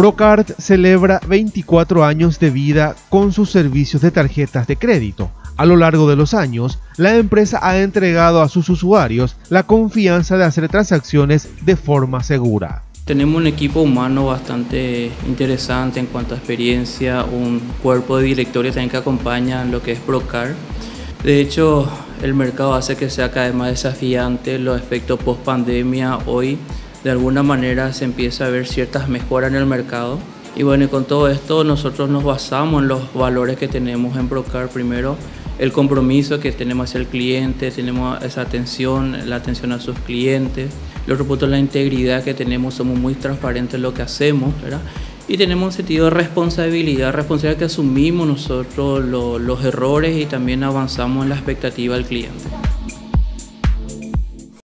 Procard celebra 24 años de vida con sus servicios de tarjetas de crédito. A lo largo de los años, la empresa ha entregado a sus usuarios la confianza de hacer transacciones de forma segura. Tenemos un equipo humano bastante interesante en cuanto a experiencia, un cuerpo de directorio también que acompaña lo que es Procar. De hecho, el mercado hace que sea cada vez más desafiante los efectos post pandemia hoy de alguna manera se empieza a ver ciertas mejoras en el mercado. Y bueno, y con todo esto nosotros nos basamos en los valores que tenemos en Procar. Primero, el compromiso que tenemos hacia el cliente, tenemos esa atención, la atención a sus clientes. Los otro la integridad que tenemos, somos muy transparentes en lo que hacemos. Y tenemos un sentido de responsabilidad, responsabilidad que asumimos nosotros los errores y también avanzamos en la expectativa del cliente.